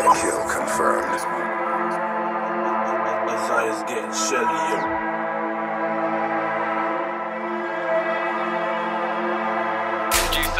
Kill confirmed. Isaiah's getting shelly, yo.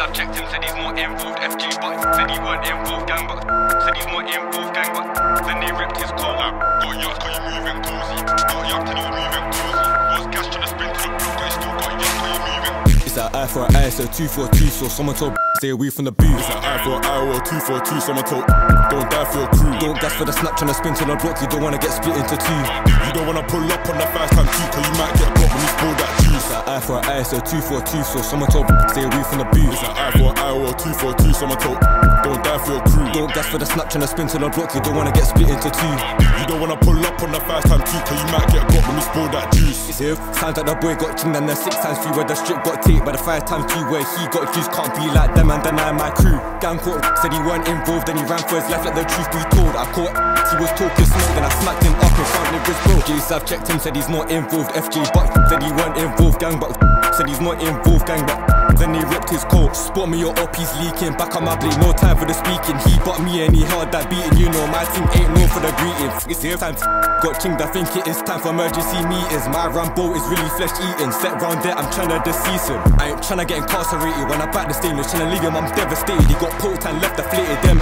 I've checked him, said he's more involved. FG, but said he weren't involved. Gang, but said he's more involved. Gang, but then they ripped his coat out. Got yacht, cause you moving cozy. Got yacht, and he was moving cozy. Was gas trying to spin to the block, but he still got yacht, cause you moving. It's that eye for an eye, so two for two. So someone told stay away from the an eye for an eye or two for two. Someone told don't die for your crew. Don't gas for the snap, trying to spin to the block. You don't wanna get split into two. You don't wanna pull up on the fast time two, cause you might get caught when you spill that juice. It's that eye for an eye, so two for two. So someone told stay away from the booth. It's an eye for an eye or two for two. Someone told don't die for your crew. Don't gas for the snap, trying to spin to the block. You don't wanna get split into two. You don't wanna pull up on the fast time two, cause you might get caught when you spill that juice. It's here, sounds like the boy got chinged and the six times three where the strip got taped by the five times two where he got juice. Can't be like them and deny my crew. Gang caught said he weren't involved, then he ran for his life like the truth be told. I caught he was talking smoke, then I smacked him up in front of his bro. I've checked him, said he's not involved. FJ, but said he weren't involved. Gang, but said he's not involved. Gang, but then he ripped his coat. Spot me or up, he's leaking. Back on my blade, no time for the speaking. He bought me and he held that beating. You know, my team ain't known for the greeting. It's here time. Got chinged, I think it is time for emergency meetings. My Rambo is really flesh eating. Set round there, I'm trying to decease him. I ain't trying to get incarcerated. When I back the stain, trying to leave him, I'm devastated. He got poked and left deflated. Them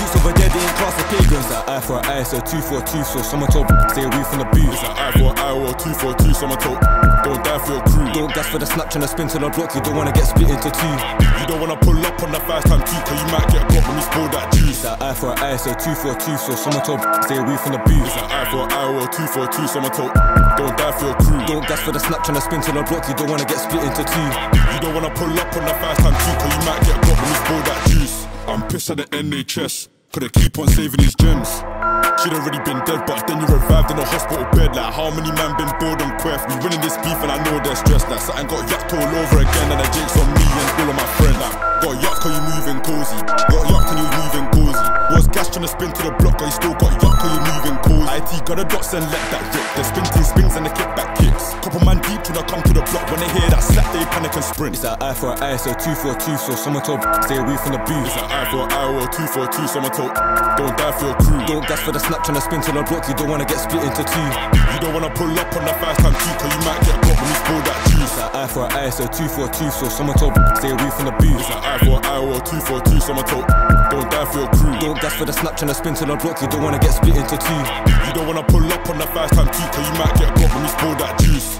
youths over there, they ain't class of pagans. That eye for an eye, so two for two. So someone told stay away from the booth. It's an eye for an eye or two for two. Someone told don't for your crew. Don't gas for the snap, trying to spin to the block. You don't wanna get split into two. You don't wanna pull up on the fast time two, cause you might get caught when you spill that juice. That eye for an eye, so two for two. So someone told stay away from the booth. It's an eye for an eye or two for two. Someone told don't die for your crew. Don't gas for the snap, trying to spin to the block. You don't wanna get split into two. You don't wanna pull up on the fast time two, cause you might get caught when you spill that juice. I'm pissed at the NHS, couldn't keep on saving these gems. She'd already been dead, but then you revived in a hospital bed. Like, how many man been bored and queff? We winning this beef, and I know they're stressed. Like, something got yacked all over again, and the jake's on me and all of my friends. Like, got yacked, cause you moving cozy. Got yacked, and you moving cozy. Was gas trying to spin to the block, but you still got yacked, cause you moving cozy. IT got the dots and let that rip. The spin team spins and the kickback I come to the block. When they hear that slap, they panic and sprint. It's that eye for an eye, so two for two. So someone told stay away from the booth. It's an eye for an eye or two for two. Someone told don't die for your crew. Don't gas for the snap, trying to spin to the block. You don't wanna get split into two. You don't wanna pull up on the fast time two, cause you might get caught when you spill that juice. That eye for an eye, so two for two. So someone told stay away from the booth. It's an eye for an eye or two for two. Someone told don't die for your crew. Don't gas for the snap, trying to spin to the block. You don't wanna get split into two. You don't wanna pull up on the fast time two, cause you might get caught when you spill that juice.